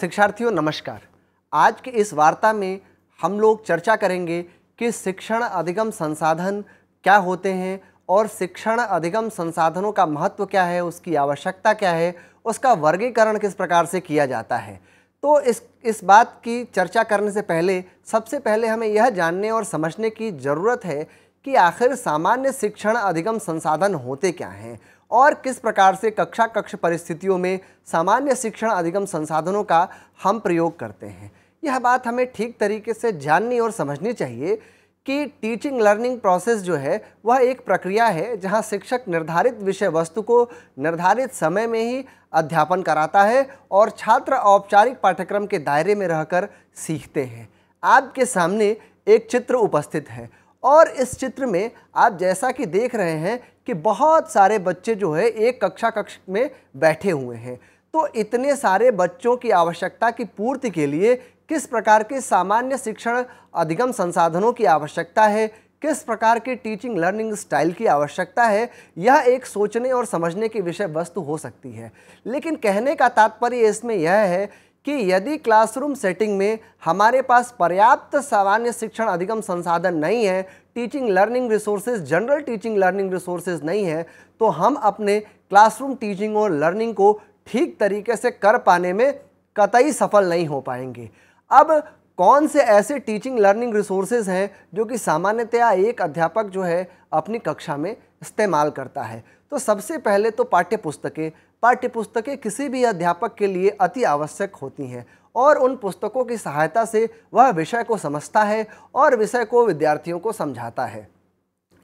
शिक्षार्थियों, नमस्कार। आज के इस वार्ता में हम लोग चर्चा करेंगे कि शिक्षण अधिगम संसाधन क्या होते हैं और शिक्षण अधिगम संसाधनों का महत्व क्या है, उसकी आवश्यकता क्या है, उसका वर्गीकरण किस प्रकार से किया जाता है। तो इस इस बात की चर्चा करने से पहले, सबसे पहले हमें यह जानने और समझने की ज़रूरत है कि आखिर सामान्य शिक्षण अधिगम संसाधन होते क्या हैं और किस प्रकार से कक्षा कक्ष परिस्थितियों में सामान्य शिक्षण अधिगम संसाधनों का हम प्रयोग करते हैं? यह बात हमें ठीक तरीके से जाननी और समझनी चाहिए कि टीचिंग लर्निंग प्रोसेस जो है, वह एक प्रक्रिया है जहाँ शिक्षक निर्धारित विषय वस्तु को निर्धारित समय में ही अध्यापन कराता है और छात्र औपचारिक पाठ्यक्रम के दायरे में रहकर सीखते हैं। आपके सामने एक चित्र उपस्थित है और इस चित्र में आप जैसा कि देख रहे हैं कि बहुत सारे बच्चे जो है एक कक्षा कक्ष में बैठे हुए हैं। तो इतने सारे बच्चों की आवश्यकता की पूर्ति के लिए किस प्रकार के सामान्य शिक्षण अधिगम संसाधनों की आवश्यकता है, किस प्रकार के टीचिंग लर्निंग स्टाइल की आवश्यकता है, यह एक सोचने और समझने की विषय वस्तु हो सकती है। लेकिन कहने का तात्पर्य इसमें यह है कि यदि क्लासरूम सेटिंग में हमारे पास पर्याप्त सामान्य शिक्षण अधिगम संसाधन नहीं है, teaching learning resources, general teaching learning resources नहीं है तो हम अपने क्लासरूम टीचिंग और लर्निंग को ठीक तरीके से कर पाने में कतई सफल नहीं हो पाएँगे। अब कौन से ऐसे टीचिंग लर्निंग रिसोर्सेज हैं जो कि सामान्यतया एक अध्यापक जो है अपनी कक्षा में इस्तेमाल करता है? तो सबसे पहले तो पाठ्य पुस्तकें पाठ्य पुस्तकें किसी भी अध्यापक के लिए अति आवश्यक होती हैं और उन पुस्तकों की सहायता से वह विषय को समझता है और विषय को विद्यार्थियों को समझाता है।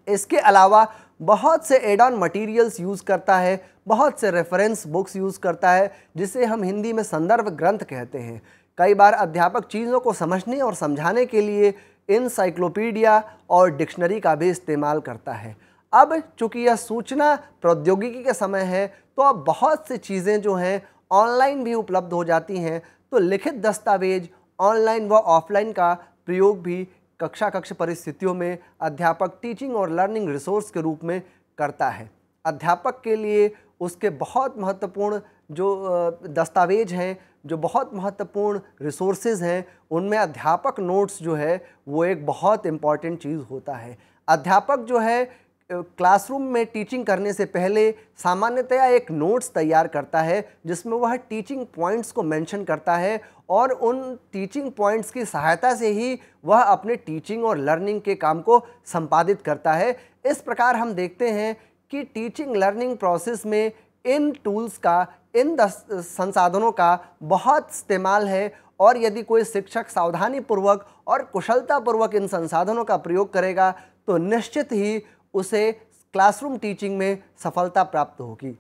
इसके अलावा बहुत से एड ऑन मटीरियल्स यूज़ करता है, बहुत से रेफरेंस बुक्स यूज़ करता है, जिसे हम हिंदी में संदर्भ ग्रंथ कहते हैं। कई बार अध्यापक चीज़ों को समझने और समझाने के लिए इनसाइक्लोपीडिया और डिक्शनरी का भी इस्तेमाल करता है। अब चूँकि यह सूचना प्रौद्योगिकी का समय है तो अब बहुत सी चीज़ें जो हैं ऑनलाइन भी उपलब्ध हो जाती हैं। तो लिखित दस्तावेज़, ऑनलाइन व ऑफलाइन का प्रयोग भी कक्षा कक्ष परिस्थितियों में अध्यापक टीचिंग और लर्निंग रिसोर्स के रूप में करता है। अध्यापक के लिए उसके बहुत महत्वपूर्ण जो दस्तावेज़ हैं, जो बहुत महत्वपूर्ण रिसोर्सेज हैं, उनमें अध्यापक नोट्स जो है, वो एक बहुत इंपॉर्टेंट चीज़ होता है। अध्यापक जो है क्लासरूम में टीचिंग करने से पहले सामान्यतया एक नोट्स तैयार करता है, जिसमें वह टीचिंग पॉइंट्स को मेंशन करता है और उन टीचिंग पॉइंट्स की सहायता से ही वह अपने टीचिंग और लर्निंग के काम को संपादित करता है। इस प्रकार हम देखते हैं कि टीचिंग लर्निंग प्रोसेस में इन टूल्स का, इन संसाधनों का बहुत इस्तेमाल है और यदि कोई शिक्षक सावधानीपूर्वक और कुशलतापूर्वक इन संसाधनों का प्रयोग करेगा तो निश्चित ही उसे क्लासरूम टीचिंग में सफलता प्राप्त होगी।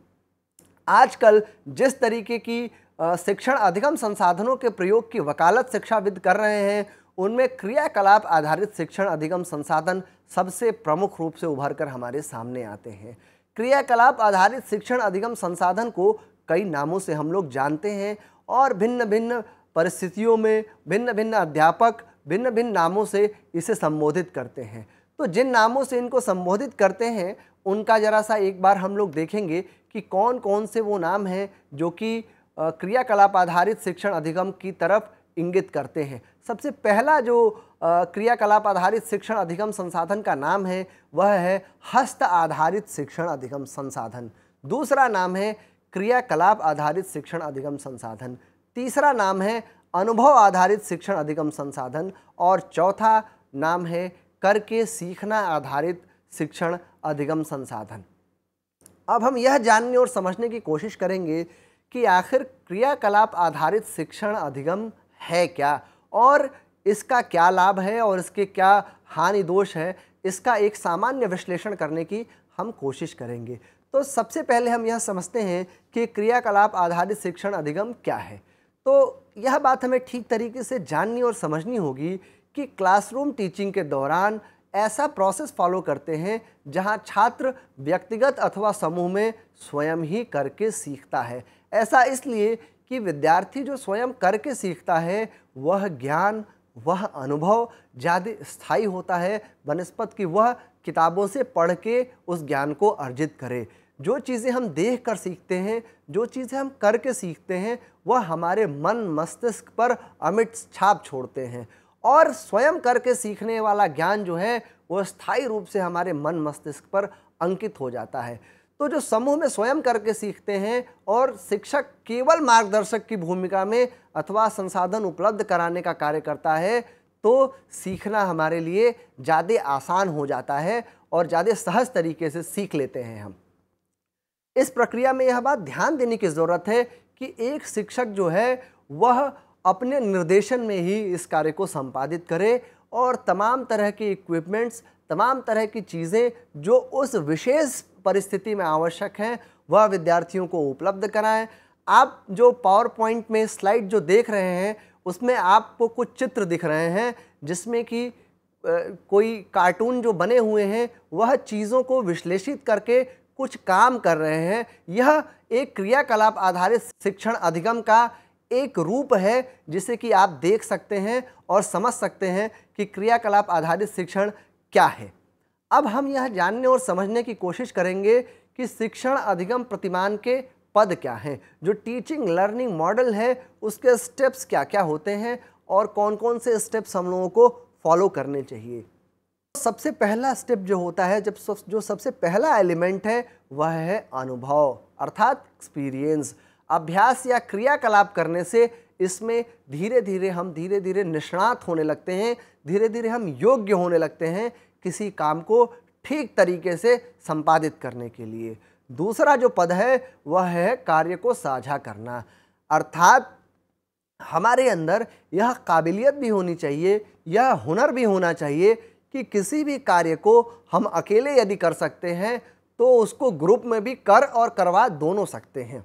आजकल जिस तरीके की शिक्षण अधिगम संसाधनों के प्रयोग की वकालत शिक्षाविद कर रहे हैं, उनमें क्रियाकलाप आधारित शिक्षण अधिगम संसाधन सबसे प्रमुख रूप से उभर कर हमारे सामने आते हैं। क्रियाकलाप आधारित शिक्षण अधिगम संसाधन को कई नामों से हम लोग जानते हैं और भिन्न भिन्न परिस्थितियों में भिन्न भिन्न अध्यापक भिन्न भिन्न नामों से इसे संबोधित करते हैं। तो जिन नामों से इनको संबोधित करते हैं, उनका ज़रा सा एक बार हम लोग देखेंगे कि कौन कौन से वो नाम हैं जो कि क्रियाकलाप आधारित शिक्षण अधिगम की तरफ़ इंगित करते हैं। सबसे पहला जो क्रियाकलाप आधारित शिक्षण अधिगम संसाधन का नाम है, वह है हस्त आधारित शिक्षण अधिगम संसाधन। दूसरा नाम है क्रियाकलाप आधारित शिक्षण अधिगम संसाधन। तीसरा नाम है अनुभव आधारित शिक्षण अधिगम संसाधन। और चौथा नाम है करके सीखना आधारित शिक्षण अधिगम संसाधन। अब हम यह जानने और समझने की कोशिश करेंगे कि आखिर क्रियाकलाप आधारित शिक्षण अधिगम है क्या और इसका क्या लाभ है और इसके क्या हानि दोष है, इसका एक सामान्य विश्लेषण करने की हम कोशिश करेंगे। तो सबसे पहले हम यह समझते हैं कि क्रियाकलाप आधारित शिक्षण अधिगम क्या है। तो यह बात हमें ठीक तरीके से जाननी और समझनी होगी कि क्लासरूम टीचिंग के दौरान ऐसा प्रोसेस फॉलो करते हैं जहाँ छात्र व्यक्तिगत अथवा समूह में स्वयं ही करके सीखता है। ऐसा इसलिए कि विद्यार्थी जो स्वयं करके सीखता है, वह ज्ञान, वह अनुभव ज़्यादा स्थायी होता है। बनस्पत की वह किताबों से पढ़ के उस ज्ञान को अर्जित करे। जो चीज़ें हम देख कर सीखते हैं, जो चीज़ें हम करके सीखते हैं, वह हमारे मन मस्तिष्क पर अमिट छाप छोड़ते हैं। और स्वयं करके सीखने वाला ज्ञान जो है वह स्थायी रूप से हमारे मन मस्तिष्क पर अंकित हो जाता है। तो जो समूह में स्वयं करके सीखते हैं और शिक्षक केवल मार्गदर्शक की भूमिका में अथवा संसाधन उपलब्ध कराने का कार्य करता है तो सीखना हमारे लिए ज़्यादा आसान हो जाता है और ज़्यादा सहज तरीके से सीख लेते हैं हम। इस प्रक्रिया में यह बात ध्यान देने की ज़रूरत है कि एक शिक्षक जो है, वह अपने निर्देशन में ही इस कार्य को संपादित करे और तमाम तरह के इक्विपमेंट्स तमाम तरह की चीज़ें जो उस विशेष परिस्थिति में आवश्यक हैं, वह विद्यार्थियों को उपलब्ध कराएँ। आप जो पावर पॉइंट में स्लाइड जो देख रहे हैं, उसमें आपको कुछ चित्र दिख रहे हैं, जिसमें कि कोई कार्टून जो बने हुए हैं, वह चीज़ों को विश्लेषित करके कुछ काम कर रहे हैं। यह एक क्रियाकलाप आधारित शिक्षण अधिगम का एक रूप है जिसे कि आप देख सकते हैं और समझ सकते हैं कि क्रियाकलाप आधारित शिक्षण क्या है। अब हम यह जानने और समझने की कोशिश करेंगे कि शिक्षण अधिगम प्रतिमान के पद क्या हैं जो टीचिंग लर्निंग मॉडल है उसके स्टेप्स क्या क्या होते हैं और कौन कौन से स्टेप्स हम लोगों को फॉलो करने चाहिए। सबसे पहला स्टेप जो होता है जब सब, जो सबसे पहला एलिमेंट है वह है अनुभव अर्थात एक्सपीरियंस अभ्यास या क्रियाकलाप करने से इसमें धीरे धीरे हम धीरे धीरे निष्णात होने लगते हैं धीरे धीरे हम योग्य होने लगते हैं किसी काम को ठीक तरीके से संपादित करने के लिए। दूसरा जो पद है, वह है कार्य को साझा करना। अर्थात हमारे अंदर यह काबिलियत भी होनी चाहिए, यह हुनर भी होना चाहिए कि किसी भी कार्य को हम अकेले यदि कर सकते हैं तो उसको ग्रुप में भी कर और करवा दोनों सकते हैं।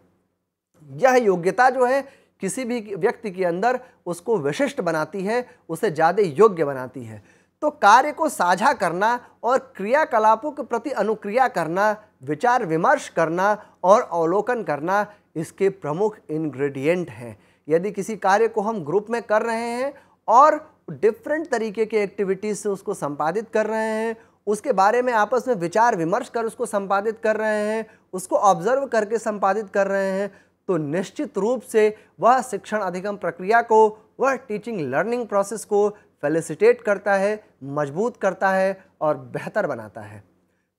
यह योग्यता जो है किसी भी व्यक्ति के अंदर उसको विशिष्ट बनाती है, उसे ज़्यादा योग्य बनाती है। तो कार्य को साझा करना और क्रियाकलापों के प्रति अनुक्रिया करना, विचार विमर्श करना और अवलोकन करना इसके प्रमुख इंग्रेडिएंट हैं। यदि किसी कार्य को हम ग्रुप में कर रहे हैं और डिफरेंट तरीके के एक्टिविटीज़ से उसको संपादित कर रहे हैं, उसके बारे में आपस में विचार विमर्श कर उसको संपादित कर रहे हैं, उसको ऑब्ज़र्व करके संपादित कर रहे हैं तो निश्चित रूप से वह शिक्षण अधिगम प्रक्रिया को, वह टीचिंग लर्निंग प्रोसेस को फेलिसिटेट करता है, मज़बूत करता है और बेहतर बनाता है।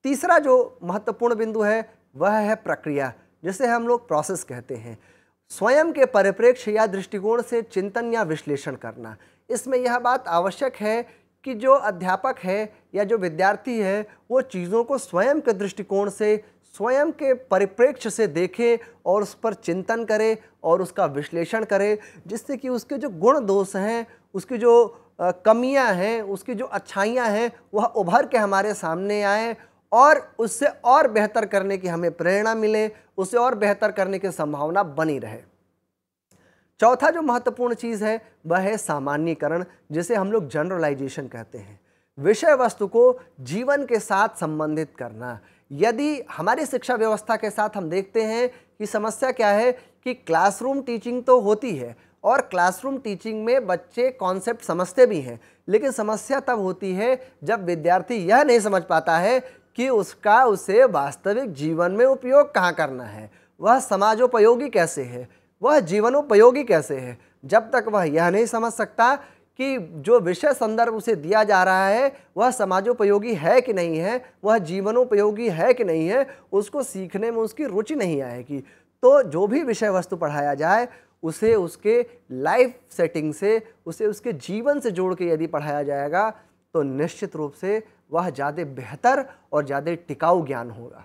तीसरा जो महत्वपूर्ण बिंदु है, वह है प्रक्रिया, जिसे हम लोग प्रोसेस कहते हैं। स्वयं के परिप्रेक्ष्य या दृष्टिकोण से चिंतन या विश्लेषण करना, इसमें यह बात आवश्यक है कि जो अध्यापक है या जो विद्यार्थी है, वो चीज़ों को स्वयं के दृष्टिकोण से स्वयं के परिप्रेक्ष्य से देखे और उस पर चिंतन करे और उसका विश्लेषण करे, जिससे कि उसके जो गुण दोष हैं, उसकी जो कमियाँ हैं, उसकी जो अच्छाइयाँ हैं, वह उभर के हमारे सामने आए और उससे और बेहतर करने की हमें प्रेरणा मिले उसे और बेहतर करने की संभावना बनी रहे। चौथा जो महत्वपूर्ण चीज़ है, वह है सामान्यकरण, जिसे हम लोग जनरलाइजेशन कहते हैं। विषय वस्तु को जीवन के साथ संबंधित करना यदि हमारी शिक्षा व्यवस्था के साथ हम देखते हैं कि समस्या क्या है कि क्लासरूम टीचिंग तो होती है और क्लासरूम टीचिंग में बच्चे कॉन्सेप्ट समझते भी हैं, लेकिन समस्या तब होती है जब विद्यार्थी यह नहीं समझ पाता है कि उसका उसे वास्तविक जीवन में उपयोग कहाँ करना है। वह समाजोपयोगी कैसे है? वह जीवनोपयोगी कैसे है? जब तक वह यह नहीं समझ सकता कि जो विषय संदर्भ उसे दिया जा रहा है, वह समाजोपयोगी है कि नहीं है, वह जीवनोपयोगी है कि नहीं है, उसको सीखने में उसकी रुचि नहीं आएगी। तो जो भी विषय वस्तु पढ़ाया जाए, उसे उसके लाइफ सेटिंग से, उसे उसके जीवन से जोड़ के यदि पढ़ाया जाएगा तो निश्चित रूप से वह ज़्यादा बेहतर और ज़्यादा टिकाऊ ज्ञान होगा।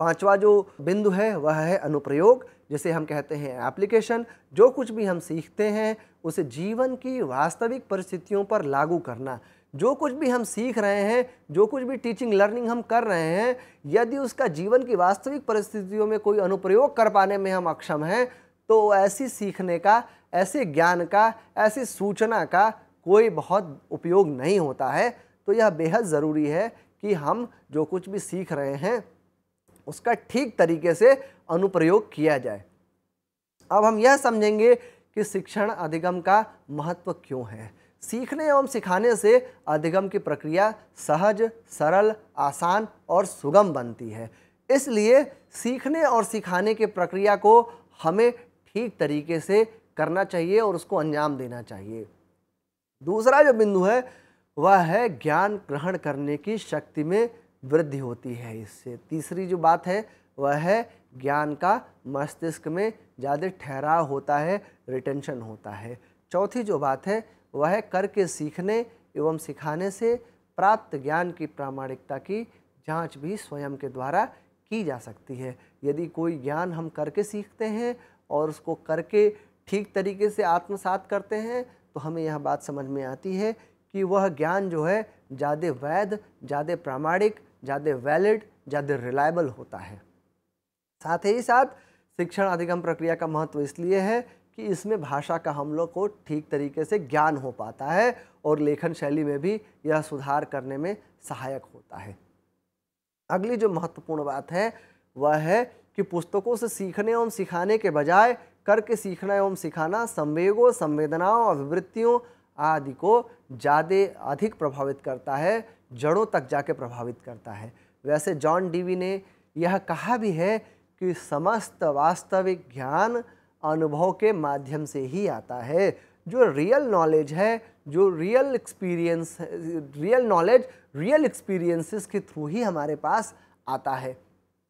पांचवा जो बिंदु है, वह है अनुप्रयोग, जिसे हम कहते हैं एप्लीकेशन जो कुछ भी हम सीखते हैं, उसे जीवन की वास्तविक परिस्थितियों पर लागू करना। जो कुछ भी हम सीख रहे हैं, जो कुछ भी टीचिंग लर्निंग हम कर रहे हैं, यदि उसका जीवन की वास्तविक परिस्थितियों में कोई अनुप्रयोग कर पाने में हम अक्षम हैं तो ऐसी सीखने का, ऐसे ज्ञान का, ऐसी सूचना का कोई बहुत उपयोग नहीं होता है। तो यह बेहद ज़रूरी है कि हम जो कुछ भी सीख रहे हैं उसका ठीक तरीके से अनुप्रयोग किया जाए। अब हम यह समझेंगे कि शिक्षण अधिगम का महत्व क्यों है। सीखने एवं सिखाने से अधिगम की प्रक्रिया सहज, सरल, आसान और सुगम बनती है। इसलिए सीखने और सिखाने की प्रक्रिया को हमें ठीक तरीके से करना चाहिए और उसको अंजाम देना चाहिए। दूसरा जो बिंदु है, वह है ज्ञान ग्रहण करने की शक्ति में वृद्धि होती है इससे। तीसरी जो बात है, वह है ज्ञान का मस्तिष्क में ज़्यादा ठहराव होता है रिटेंशन होता है। चौथी जो बात है, वह है करके सीखने एवं सिखाने से प्राप्त ज्ञान की प्रामाणिकता की जाँच भी स्वयं के द्वारा की जा सकती है। यदि कोई ज्ञान हम करके सीखते हैं और उसको करके ठीक तरीके से आत्मसात करते हैं तो हमें यह बात समझ में आती है कि वह ज्ञान जो है, ज़्यादा वैध, ज़्यादा प्रामाणिक ज़्यादा वैलिड ज़्यादा रिलायबल होता है। साथ ही साथ, शिक्षण अधिगम प्रक्रिया का महत्व इसलिए है कि इसमें भाषा का हम लोग को ठीक तरीके से ज्ञान हो पाता है और लेखन शैली में भी यह सुधार करने में सहायक होता है। अगली जो महत्वपूर्ण बात है, वह है कि पुस्तकों से सीखने एवं सिखाने के बजाय करके सीखना एवं सिखाना संवेगों, संवेदनाओं और विवृत्तियों आदि को ज़्यादा अधिक प्रभावित करता है जड़ों तक जाके प्रभावित करता है। वैसे जॉन डीवी ने यह कहा भी है कि समस्त वास्तविक ज्ञान अनुभव के माध्यम से ही आता है। जो रियल नॉलेज है, जो real experience, real knowledge, real experiences के थ्रू ही हमारे पास आता है।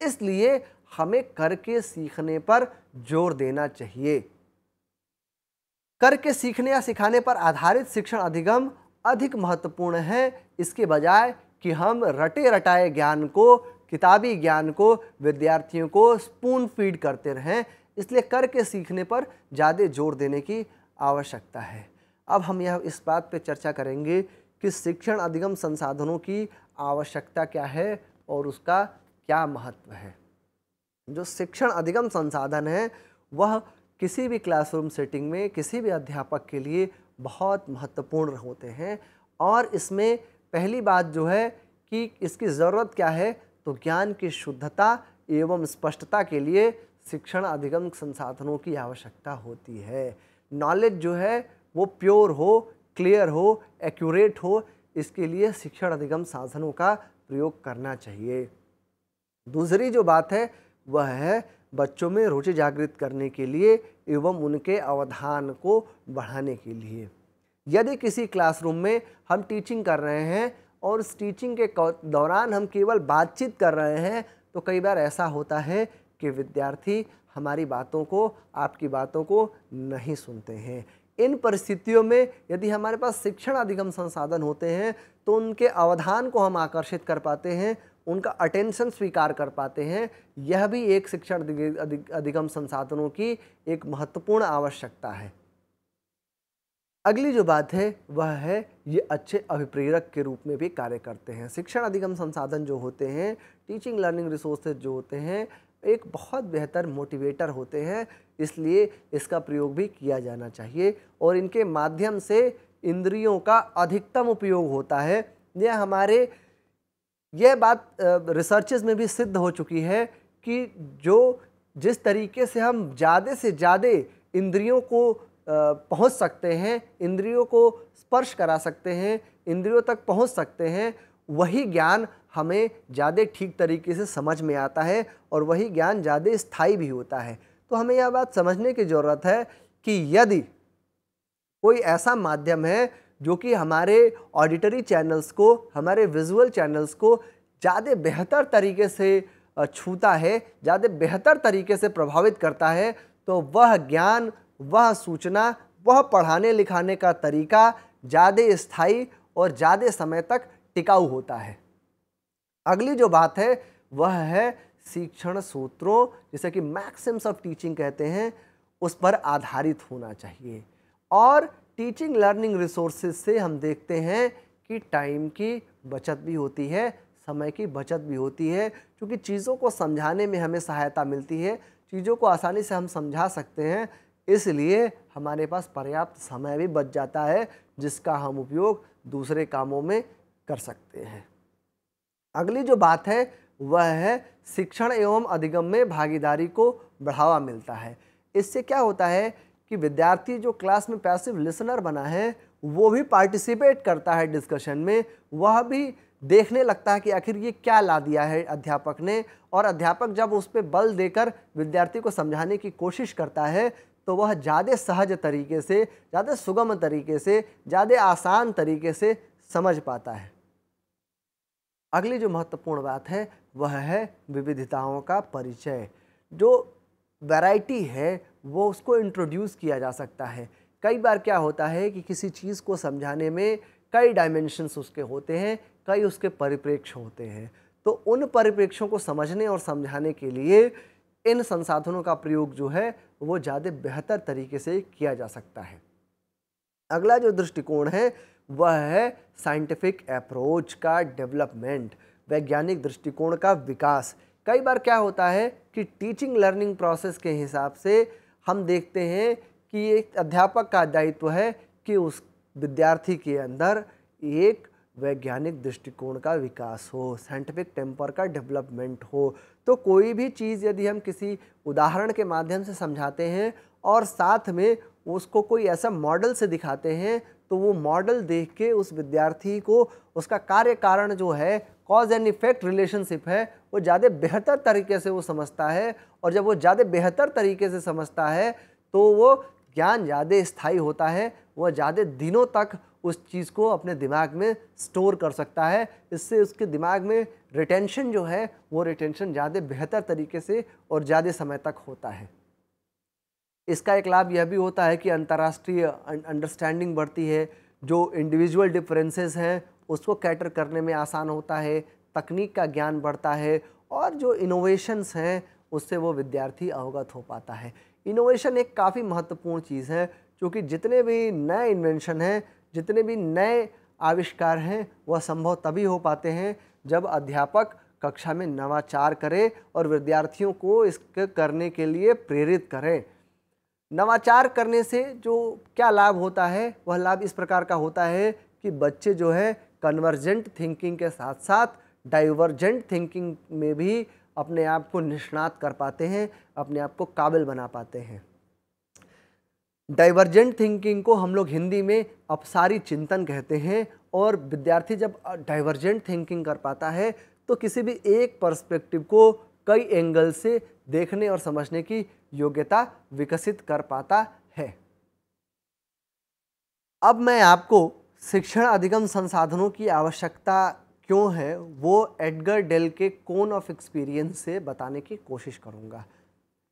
इसलिए हमें करके सीखने पर ज़ोर देना चाहिए। करके सीखने या सिखाने पर आधारित शिक्षण अधिगम अधिक महत्वपूर्ण है। इसके बजाय कि हम रटे रटाए ज्ञान को, किताबी ज्ञान को, विद्यार्थियों को स्पून फ़ीड करते रहें। इसलिए करके सीखने पर ज़्यादा ज़ोर देने की आवश्यकता है। अब हम यह इस बात पर चर्चा करेंगे कि शिक्षण अधिगम संसाधनों की आवश्यकता क्या है और उसका क्या महत्व है। जो शिक्षण अधिगम संसाधन है, वह किसी भी क्लासरूम सेटिंग में, किसी भी अध्यापक के लिए बहुत महत्वपूर्ण होते हैं। और इसमें पहली बात जो है कि इसकी ज़रूरत क्या है तो ज्ञान की शुद्धता एवं स्पष्टता के लिए शिक्षण अधिगम संसाधनों की आवश्यकता होती है। नॉलेज जो है, वो प्योर हो, क्लियर हो, एक्यूरेट हो, इसके लिए शिक्षण अधिगम साधनों का प्रयोग करना चाहिए। दूसरी जो बात है, वह है बच्चों में रुचि जागृत करने के लिए एवं उनके अवधान को बढ़ाने के लिए। यदि किसी क्लासरूम में हम टीचिंग कर रहे हैं और उस टीचिंग के, दौरान हम केवल बातचीत कर रहे हैं तो कई बार ऐसा होता है कि विद्यार्थी हमारी बातों को, आपकी बातों को नहीं सुनते हैं। इन परिस्थितियों में यदि हमारे पास शिक्षण अधिगम संसाधन होते हैं तो उनके अवधान को हम आकर्षित कर पाते हैं उनका अटेंशन स्वीकार कर पाते हैं, यह भी एक शिक्षण अधिगम संसाधनों की एक महत्वपूर्ण आवश्यकता है। अगली जो बात है, वह है ये अच्छे अभिप्रेरक के रूप में भी कार्य करते हैं। शिक्षण अधिगम संसाधन जो होते हैं टीचिंग लर्निंग रिसोर्सेज जो होते हैं, एक बहुत बेहतर मोटिवेटर होते हैं, इसलिए इसका प्रयोग भी किया जाना चाहिए और इनके माध्यम से इंद्रियों का अधिकतम उपयोग होता है। यह हमारे यह बात रिसर्चेस में भी सिद्ध हो चुकी है कि जो, जिस तरीके से हम ज़्यादा से ज़्यादा इंद्रियों को पहुँच सकते हैं, इंद्रियों को स्पर्श करा सकते हैं, इंद्रियों तक पहुँच सकते हैं, वही ज्ञान हमें ज़्यादा ठीक तरीके से समझ में आता है और वही ज्ञान ज़्यादा स्थायी भी होता है। तो हमें यह बात समझने की ज़रूरत है कि यदि कोई ऐसा माध्यम है जो कि हमारे ऑडिटरी चैनल्स को, हमारे विजुअल चैनल्स को ज़्यादा बेहतर तरीके से छूता है, ज़्यादा बेहतर तरीके से प्रभावित करता है तो वह ज्ञान, वह सूचना, वह पढ़ाने लिखाने का तरीका ज़्यादा स्थायी और ज़्यादा समय तक टिकाऊ होता है। अगली जो बात है, वह है शिक्षण सूत्रों, जैसे कि मैक्सिम्स ऑफ़ टीचिंग कहते हैं, उस पर आधारित होना चाहिए। और टीचिंग लर्निंग रिसोर्सेज से हम देखते हैं कि टाइम की बचत भी होती है, समय की बचत भी होती है, क्योंकि चीज़ों को समझाने में हमें सहायता मिलती है। चीज़ों को आसानी से हम समझा सकते हैं, इसलिए हमारे पास पर्याप्त समय भी बच जाता है, जिसका हम उपयोग दूसरे कामों में कर सकते हैं। अगली जो बात है, वह है शिक्षण एवं अधिगम में भागीदारी को बढ़ावा मिलता है। इससे क्या होता है कि विद्यार्थी जो क्लास में पैसिव लिसनर बना है, वो भी पार्टिसिपेट करता है डिस्कशन में। वह भी देखने लगता है कि आखिर ये क्या ला दिया है अध्यापक ने। और अध्यापक जब उस पर बल देकर विद्यार्थी को समझाने की कोशिश करता है तो वह ज़्यादा सहज तरीके से, ज़्यादा सुगम तरीके से, ज़्यादा आसान तरीके से समझ पाता है। अगली जो महत्वपूर्ण बात है, वह है विविधताओं का परिचय। जो वैरायटी है वो उसको इंट्रोड्यूस किया जा सकता है। कई बार क्या होता है कि किसी चीज़ को समझाने में कई डायमेंशंस उसके होते हैं, कई उसके परिप्रेक्ष्य होते हैं। तो उन परिप्रेक्ष्यों को समझने और समझाने के लिए इन संसाधनों का प्रयोग जो है, वो ज़्यादा बेहतर तरीके से किया जा सकता है। अगला जो दृष्टिकोण है, वह है साइंटिफिक अप्रोच का डेवलपमेंट वैज्ञानिक दृष्टिकोण का विकास। कई बार क्या होता है कि टीचिंग लर्निंग प्रोसेस के हिसाब से हम देखते हैं कि एक अध्यापक का दायित्व है कि उस विद्यार्थी के अंदर एक वैज्ञानिक दृष्टिकोण का विकास हो साइंटिफिक टेम्पर का डेवलपमेंट हो। तो कोई भी चीज़ यदि हम किसी उदाहरण के माध्यम से समझाते हैं और साथ में उसको कोई ऐसा मॉडल से दिखाते हैं तो वो मॉडल देख के उस विद्यार्थी को उसका कार्य कारण जो है कॉज एंड इफ़ेक्ट रिलेशनशिप है, वो ज़्यादा बेहतर तरीके से वो समझता है और जब वो ज़्यादा बेहतर तरीके से समझता है तो वो ज्ञान ज़्यादा स्थायी होता है, वह ज़्यादा दिनों तक उस चीज़ को अपने दिमाग में स्टोर कर सकता है। इससे उसके दिमाग में रिटेंशन जो है, वो रिटेंशन ज़्यादा बेहतर तरीके से और ज़्यादा समय तक होता है। इसका एक लाभ यह भी होता है कि अंतर्राष्ट्रीय अंडरस्टैंडिंग बढ़ती है, जो इंडिविजुअल डिफरेंसेस हैं, उसको कैटर करने में आसान होता है, तकनीक का ज्ञान बढ़ता है, और जो इनोवेशंस हैं, उससे वो विद्यार्थी अवगत हो पाता है। इनोवेशन एक काफ़ी महत्वपूर्ण चीज़ है, क्योंकि जितने भी नए इन्वेंशन हैं, जितने भी नए आविष्कार हैं, वह संभव तभी हो पाते हैं जब अध्यापक कक्षा में नवाचार करे और विद्यार्थियों को इसके करने के लिए प्रेरित करें। नवाचार करने से जो क्या लाभ होता है, वह लाभ इस प्रकार का होता है कि बच्चे जो है कन्वर्जेंट थिंकिंग के साथ साथ डाइवर्जेंट थिंकिंग में भी अपने आप को निष्णात कर पाते हैं, अपने आप को काबिल बना पाते हैं। डाइवर्जेंट थिंकिंग को हम लोग हिंदी में अपसारी चिंतन कहते हैं और विद्यार्थी जब डाइवर्जेंट थिंकिंग कर पाता है तो किसी भी एक पर्सपेक्टिव को कई एंगल से देखने और समझने की योग्यता विकसित कर पाता है। अब मैं आपको शिक्षण अधिगम संसाधनों की आवश्यकता क्यों है, वो एडगर डेल के कोन ऑफ़ एक्सपीरियंस से बताने की कोशिश करूँगा।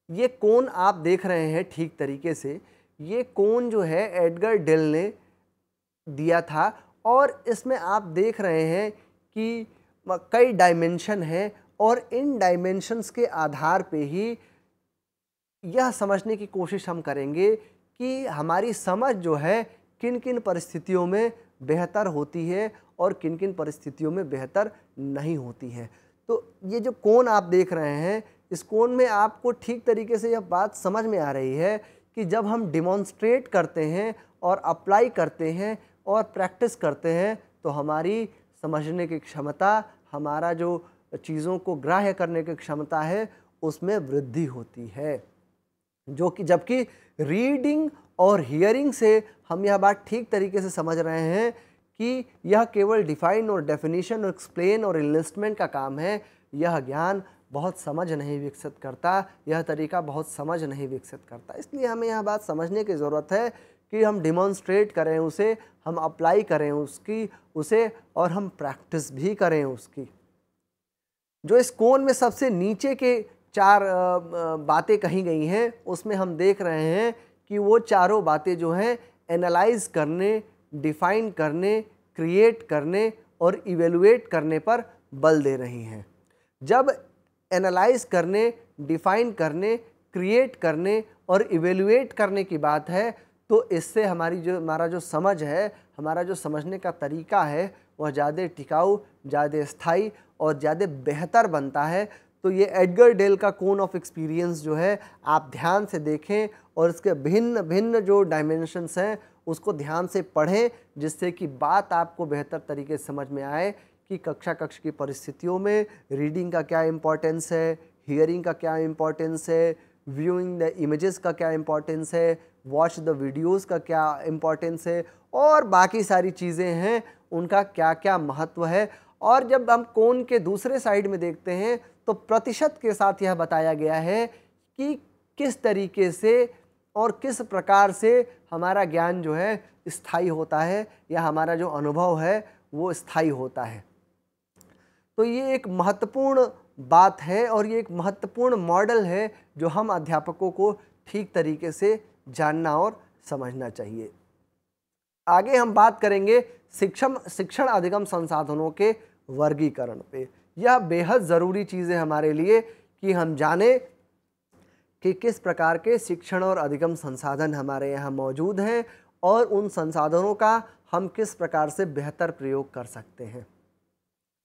ये कोन आप देख रहे हैं ठीक तरीके से। ये कोन जो है, एडगर डेल ने दिया था और इसमें आप देख रहे हैं कि कई डायमेंशन हैं और इन डायमेंशंस के आधार पे ही यह समझने की कोशिश हम करेंगे कि हमारी समझ जो है किन किन परिस्थितियों में बेहतर होती है और किन किन परिस्थितियों में बेहतर नहीं होती है। तो ये जो कोण आप देख रहे हैं, इस कोण में आपको ठीक तरीके से यह बात समझ में आ रही है कि जब हम डिमॉन्स्ट्रेट करते हैं और अप्लाई करते हैं और प्रैक्टिस करते हैं तो हमारी समझने की क्षमता, हमारा जो चीज़ों को ग्राह्य करने की क्षमता है, उसमें वृद्धि होती है। जो कि जबकि रीडिंग और हियरिंग से हम यह बात ठीक तरीके से समझ रहे हैं कि यह केवल डिफाइन और डेफिनेशन और एक्सप्लेन और इन्वेस्टमेंट का काम है। यह ज्ञान बहुत समझ नहीं विकसित करता, यह तरीका बहुत समझ नहीं विकसित करता। इसलिए हमें यह बात समझने की ज़रूरत है कि हम डिमॉन्स्ट्रेट करें उसे, हम अप्लाई करें उसकी, उसे और हम प्रैक्टिस भी करें उसकी। जो इस कोण में सबसे नीचे के चार बातें कही गई हैं। उसमें हम देख रहे हैं कि वो चारों बातें जो हैं एनालाइज करने डिफाइन करने क्रिएट करने और इवेलुएट करने पर बल दे रही हैं। जब एनालाइज करने डिफाइन करने क्रिएट करने और इवेलुएट करने की बात है तो इससे हमारी जो, हमारा जो समझ है, हमारा जो समझने का तरीका है, वह ज़्यादा टिकाऊ, ज़्यादा स्थायी और ज़्यादा बेहतर बनता है। तो ये एडगर डेल का कोन ऑफ़ एक्सपीरियंस जो है, आप ध्यान से देखें और इसके भिन्न भिन्न जो डायमेंशंस हैं, उसको ध्यान से पढ़ें, जिससे कि बात आपको बेहतर तरीके से समझ में आए कि कक्षा कक्ष की परिस्थितियों में रीडिंग का क्या इम्पोर्टेंस है हियरिंग का क्या इम्पोर्टेंस है व्यूइंग द इमेजेस का क्या इम्पोर्टेंस है वॉच द वीडियोस का क्या इम्पोर्टेंस है, और बाकी सारी चीज़ें हैं, उनका क्या क्या महत्व है। और जब हम कोन के दूसरे साइड में देखते हैं तो प्रतिशत के साथ यह बताया गया है कि किस तरीके से और किस प्रकार से हमारा ज्ञान जो है स्थायी होता है या हमारा जो अनुभव है वो स्थायी होता है। तो ये एक महत्वपूर्ण बात है और ये एक महत्वपूर्ण मॉडल है जो हम अध्यापकों को ठीक तरीके से जानना और समझना चाहिए। आगे हम बात करेंगे शिक्षण शिक्षण अधिगम संसाधनों के वर्गीकरण पे। यह बेहद ज़रूरी चीज़ है हमारे लिए कि हम जाने कि किस प्रकार के शिक्षण और अधिगम संसाधन हमारे यहाँ मौजूद हैं और उन संसाधनों का हम किस प्रकार से बेहतर प्रयोग कर सकते हैं।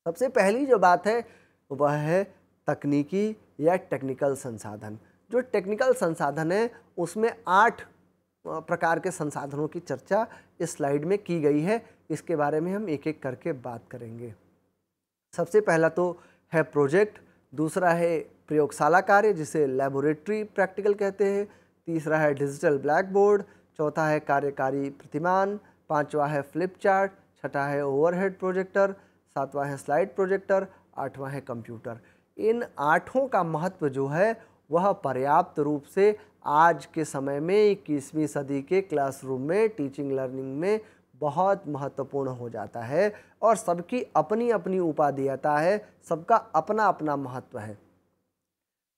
सबसे पहली जो बात है, वह है तकनीकी या टेक्निकल संसाधन। जो टेक्निकल संसाधन है, उसमें आठ प्रकार के संसाधनों की चर्चा इस स्लाइड में की गई है। इसके बारे में हम एक एक करके बात करेंगे। सबसे पहला तो है प्रोजेक्ट, दूसरा है प्रयोगशाला कार्य, जिसे लेबोरेटरी प्रैक्टिकल कहते हैं, तीसरा है डिजिटल ब्लैक बोर्ड चौथा है कार्यकारी प्रतिमान, पांचवा है फ्लिप चार्ट छठा है ओवरहेड प्रोजेक्टर सातवां है स्लाइड प्रोजेक्टर आठवां है कंप्यूटर इन आठों का महत्व जो है, वह पर्याप्त रूप से आज के समय में इक्कीसवीं सदी के क्लासरूम में टीचिंग लर्निंग में बहुत महत्वपूर्ण हो जाता है और सबकी अपनी अपनी उपाधेयता है, सबका अपना अपना महत्व है।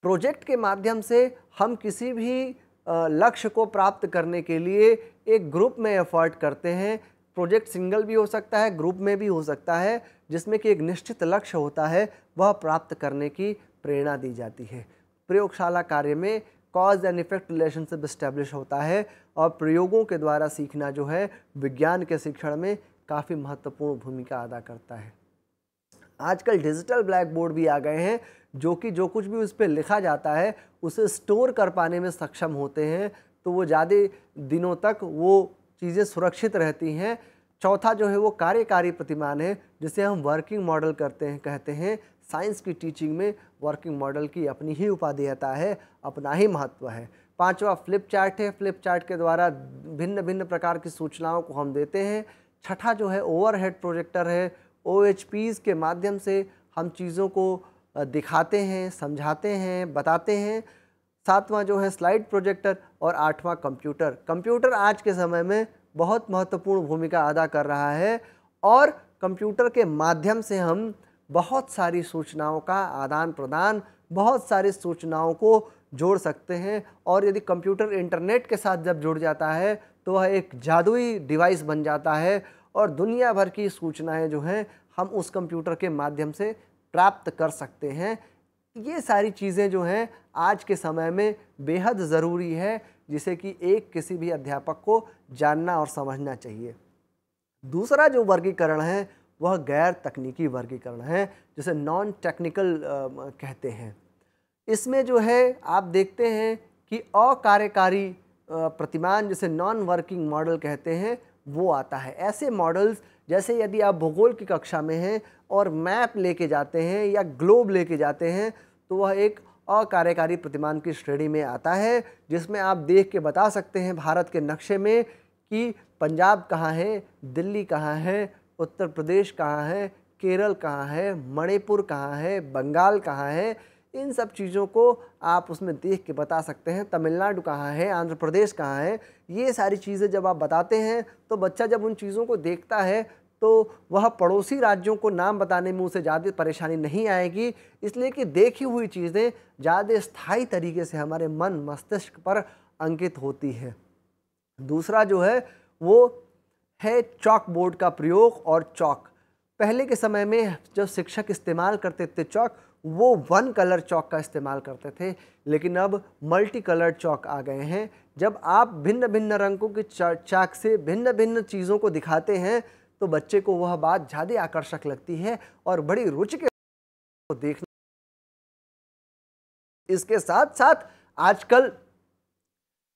प्रोजेक्ट के माध्यम से हम किसी भी लक्ष्य को प्राप्त करने के लिए एक ग्रुप में एफर्ट करते हैं। प्रोजेक्ट सिंगल भी हो सकता है, ग्रुप में भी हो सकता है, जिसमें कि एक निश्चित लक्ष्य होता है, वह प्राप्त करने की प्रेरणा दी जाती है। प्रयोगशाला कार्य में cause and effect relationship establish होता है और प्रयोगों के द्वारा सीखना जो है, विज्ञान के शिक्षण में काफ़ी महत्वपूर्ण भूमिका अदा करता है। आजकल डिजिटल ब्लैक बोर्ड भी आ गए हैं, जो कि जो कुछ भी उस पर लिखा जाता है, उसे स्टोर कर पाने में सक्षम होते हैं तो वो ज़्यादा दिनों तक वो चीज़ें सुरक्षित रहती हैं चौथा जो है वो कार्यकारी प्रतिमान है, जिसे हम वर्किंग मॉडल करते हैं, कहते हैं साइंस की टीचिंग में वर्किंग मॉडल की अपनी ही उपाधेयता है, अपना ही महत्व है। पांचवा फ्लिप चार्ट है फ्लिप चार्ट के द्वारा भिन्न भिन्न प्रकार की सूचनाओं को हम देते हैं। छठा जो है ओवरहेड प्रोजेक्टर है ओ के माध्यम से हम चीज़ों को दिखाते हैं, समझाते हैं, बताते हैं। सातवां जो है स्लाइड प्रोजेक्टर और आठवां कंप्यूटर कंप्यूटर आज के समय में बहुत महत्वपूर्ण भूमिका अदा कर रहा है और कंप्यूटर के माध्यम से हम बहुत सारी सूचनाओं का आदान प्रदान, बहुत सारी सूचनाओं को जोड़ सकते हैं और यदि कंप्यूटर इंटरनेट के साथ जब जुड़ जाता है तो वह एक जादुई डिवाइस बन जाता है और दुनिया भर की सूचनाएँ जो हैं, हम उस कंप्यूटर के माध्यम से प्राप्त कर सकते हैं। ये सारी चीज़ें जो हैं, आज के समय में बेहद ज़रूरी है जिसे कि एक किसी भी अध्यापक को जानना और समझना चाहिए। दूसरा जो वर्गीकरण है, वह गैर तकनीकी वर्गीकरण है, जिसे नॉन टेक्निकल कहते हैं। इसमें जो है, आप देखते हैं कि अकार्यकारी प्रतिमान जिसे नॉन वर्किंग मॉडल कहते हैं, वो आता है। ऐसे मॉडल्स जैसे यदि आप भूगोल की कक्षा में हैं और मैप लेके जाते हैं या ग्लोब लेके जाते हैं तो वह एक अकार्यकारी प्रतिमान की श्रेणी में आता है, जिसमें आप देख के बता सकते हैं भारत के नक्शे में कि पंजाब कहाँ है, दिल्ली कहाँ है, उत्तर प्रदेश कहाँ है, केरल कहाँ है, मणिपुर कहाँ है, बंगाल कहाँ है। इन सब चीज़ों को आप उसमें देख के बता सकते हैं, तमिलनाडु कहाँ है, आंध्र प्रदेश कहाँ है। ये सारी चीज़ें जब आप बताते हैं तो बच्चा जब उन चीज़ों को देखता है तो वह पड़ोसी राज्यों को नाम बताने में उसे ज़्यादा परेशानी नहीं आएगी। इसलिए कि देखी हुई चीज़ें ज़्यादा स्थायी तरीके से हमारे मन मस्तिष्क पर अंकित होती है। दूसरा जो है, वो है चौक बोर्ड का प्रयोग और चौक। पहले के समय में जब शिक्षक इस्तेमाल करते थे चौक, वो वन कलर चौक का इस्तेमाल करते थे। लेकिन अब मल्टी कलर चौक आ गए हैं। जब आप भिन्न भिन्न रंगों के चाक से भिन्न भिन्न चीज़ों को दिखाते हैं तो बच्चे को वह बात ज़्यादा आकर्षक लगती है और बड़ी रुचि के देखना इसके साथ साथ आजकल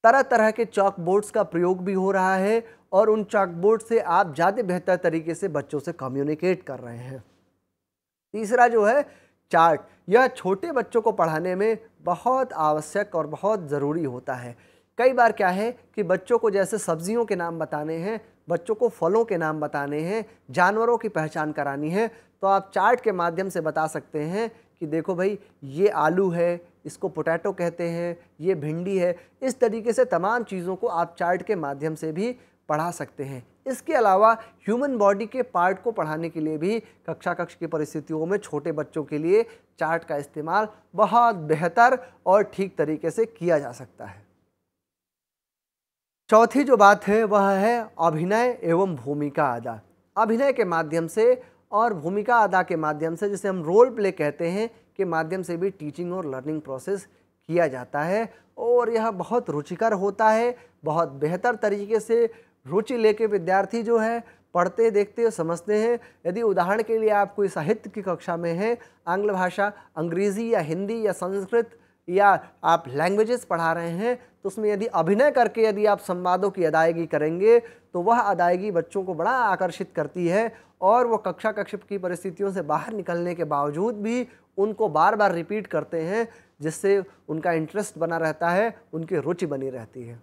तरह तरह के चौक बोर्ड्स का प्रयोग भी हो रहा है और उन चौक बोर्ड से आप ज़्यादा बेहतर तरीके से बच्चों से कम्युनिकेट कर रहे हैं। तीसरा जो है चार्ट, यह छोटे बच्चों को पढ़ाने में बहुत आवश्यक और बहुत ज़रूरी होता है। कई बार क्या है कि बच्चों को जैसे सब्जियों के नाम बताने हैं बच्चों को फलों के नाम बताने हैं, जानवरों की पहचान करानी है। तो आप चार्ट के माध्यम से बता सकते हैं कि देखो भाई, ये आलू है, इसको पोटैटो कहते हैं, ये भिंडी है। इस तरीके से तमाम चीज़ों को आप चार्ट के माध्यम से भी पढ़ा सकते हैं। इसके अलावा ह्यूमन बॉडी के पार्ट को पढ़ाने के लिए भी कक्षा कक्ष की परिस्थितियों में छोटे बच्चों के लिए चार्ट का इस्तेमाल बहुत बेहतर और ठीक तरीके से किया जा सकता है। चौथी जो बात है, वह है अभिनय एवं भूमिका अदा। अभिनय के माध्यम से और भूमिका अदा के माध्यम से, जिसे हम रोल प्ले कहते हैं, के माध्यम से भी टीचिंग और लर्निंग प्रोसेस किया जाता है और यह बहुत रुचिकर होता है, बहुत बेहतर तरीके से रुचि लेके विद्यार्थी जो है, पढ़ते, देखते, समझते हैं। यदि उदाहरण के लिए आप कोई साहित्य की कक्षा में हैं, आंग्ल भाषा, अंग्रेज़ी या हिंदी या संस्कृत या आप लैंग्वेजेस पढ़ा रहे हैं तो उसमें यदि अभिनय करके यदि आप संवादों की अदायगी करेंगे तो वह अदायगी बच्चों को बड़ा आकर्षित करती है और वो कक्षा कक्ष की परिस्थितियों से बाहर निकलने के बावजूद भी उनको बार बार रिपीट करते हैं, जिससे उनका इंटरेस्ट बना रहता है, उनकी रुचि बनी रहती है।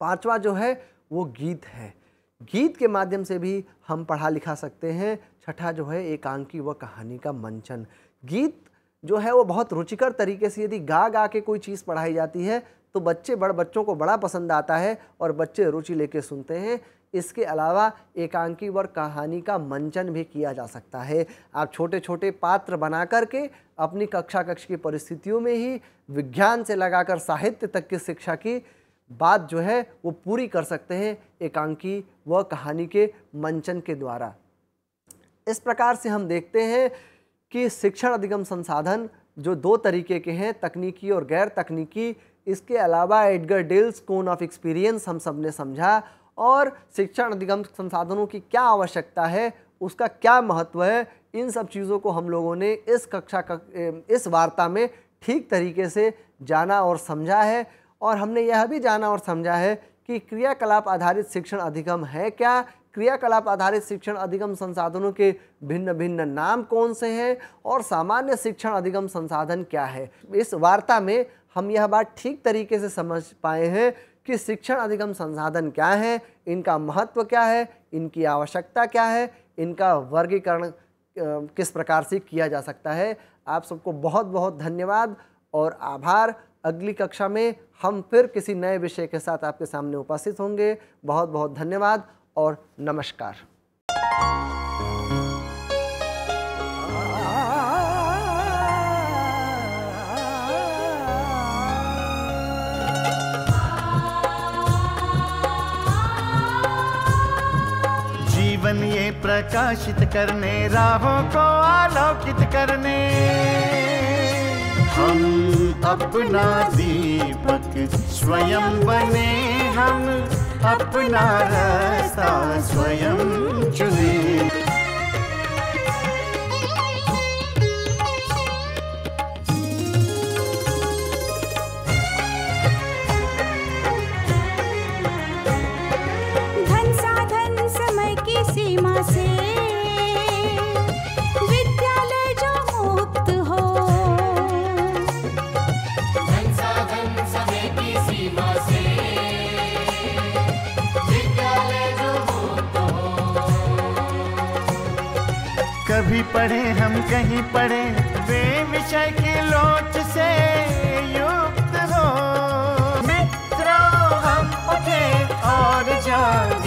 पांचवा जो है, वो गीत है। गीत के माध्यम से भी हम पढ़ा लिखा सकते हैं। छठा जो है, एकांकी व कहानी का मंचन। गीत जो है, वो बहुत रुचिकर तरीके से यदि गा गा के कोई चीज़ पढ़ाई जाती है तो बच्चे बड़ बच्चों को बड़ा पसंद आता है और बच्चे रुचि लेके सुनते हैं। इसके अलावा एकांकी व कहानी का मंचन भी किया जा सकता है। आप छोटे छोटे पात्र बना करके अपनी कक्षा कक्ष की परिस्थितियों में ही विज्ञान से लगाकर साहित्य तक की शिक्षा की बात जो है वो पूरी कर सकते हैं एकांकी व कहानी के मंचन के द्वारा। इस प्रकार से हम देखते हैं कि शिक्षण अधिगम संसाधन जो दो तरीके के हैं, तकनीकी और गैर तकनीकी इसके अलावा Edgar Dale's cone of experience, हम सबने समझा। और शिक्षण अधिगम संसाधनों की क्या आवश्यकता है, उसका क्या महत्व है, इन सब चीज़ों को हम लोगों ने इस कक्षा इस वार्ता में ठीक तरीके से जाना और समझा है। और हमने यह भी जाना और समझा है कि क्रियाकलाप आधारित शिक्षण अधिगम है क्या? क्रियाकलाप आधारित शिक्षण अधिगम संसाधनों के भिन्न भिन्न नाम कौन से हैं? और सामान्य शिक्षण अधिगम संसाधन क्या है? इस वार्ता में हम यह बात ठीक तरीके से समझ पाए हैं कि शिक्षण अधिगम संसाधन क्या है, इनका महत्व क्या है, इनकी आवश्यकता क्या है, इनका वर्गीकरण किस प्रकार से किया जा सकता है। आप सबको बहुत बहुत धन्यवाद और आभार। अगली कक्षा में हम फिर किसी नए विषय के साथ आपके सामने उपस्थित होंगे। बहुत बहुत धन्यवाद और नमस्कार। प्रकाशित करने, राहों को आलोकित करने। हम अपना दीपक स्वयं बने, हम अपना रास्ता स्वयं चुने। कभी पढ़े, हम कहीं पढ़े। वे विषय की लोच से युक्त हो। मित्रों, हम उठे और जाग।